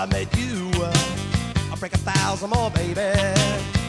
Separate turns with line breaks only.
I met you. I'll break a thousand more, baby.